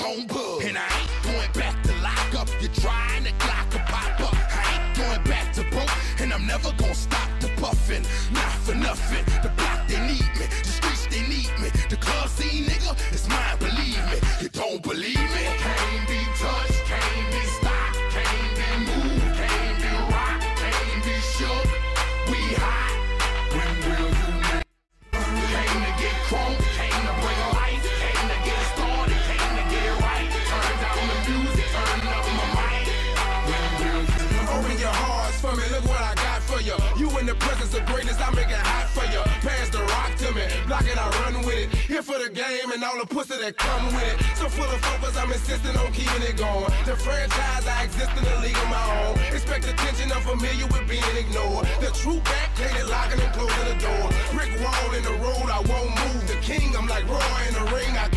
Gon'. And I ain't going back to lock up, you're trying to clock a pop up. I ain't going back to broke, and I'm never gonna stop the puffin'. Not for nothing, the block they need me, the streets they need me. The club scene, nigga, it's mine, believe me. You don't believe me? The presence of greatness, I make it hot for you. Pass the rock to me, block it, I run with it. Here for the game and all the pussy that come with it. So full of focus, I'm insisting on keeping it going. The franchise, I exist in a league of my own. Expect attention, I'm familiar with being ignored. The true back, it, locking and closing the door. Brick wall in the road, I won't move. The king, I'm like Roy in the ring, I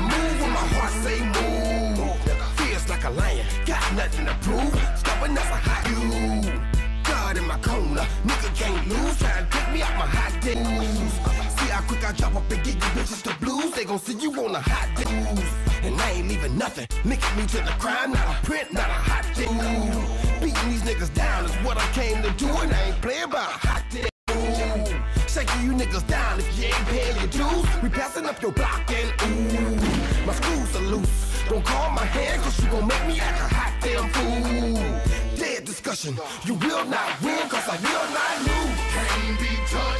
Move when my heart say move. Feels like a lion, got nothing to prove. Stubborn as a hot you. God in my corner, nigga can't lose. Try to take me out my hot days. See how quick I drop up and get you bitches the blues. They gon' see you on the hot days. And I ain't leaving nothing. Linking me to the crime, not a print, not a hot day. Beating these niggas down is what I came to do, and I ain't playing by a hot day. Shaking you niggas down if you ain't paying your dues. We passing up your block and ooh, my screws are loose. Don't call my hand cause you gon' make me act a hot damn fool. Dead discussion, you will not win cause I will not lose. Can't be touched,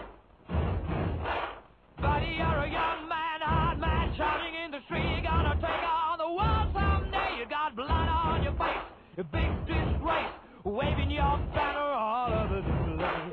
Big disgrace, waving your banner all over the place.